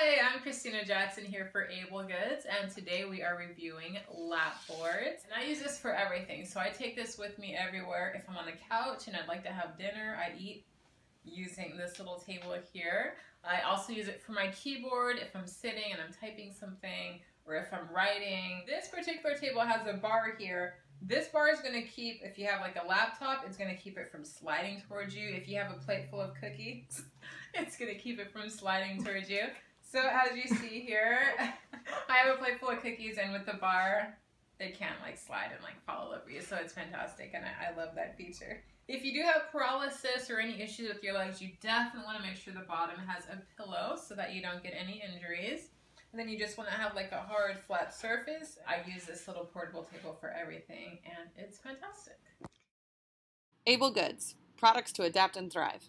Hi, I'm Krystina Jackson here for Able Goods, and today we are reviewing lap boards. And I use this for everything, so I take this with me everywhere. If I'm on the couch and I'd like to have dinner, I eat using this little table here. I also use it for my keyboard if I'm sitting and I'm typing something, or if I'm writing. This particular table has a bar here this bar is going to keep, if you have like a laptop, it's going to keep it from sliding towards you. If you have a plate full of cookies, it's going to keep it from sliding towards you. So as you see here, I have a plate full of cookies and with the bar, they can't like slide and like fall over you. So it's fantastic and I, I love that feature. If you do have paralysis or any issues with your legs, you definitely want to make sure the bottom has a pillow so that you don't get any injuries. And then you just want to have like a hard flat surface. I use this little portable table for everything and it's fantastic. Able Goods, products to adapt and thrive.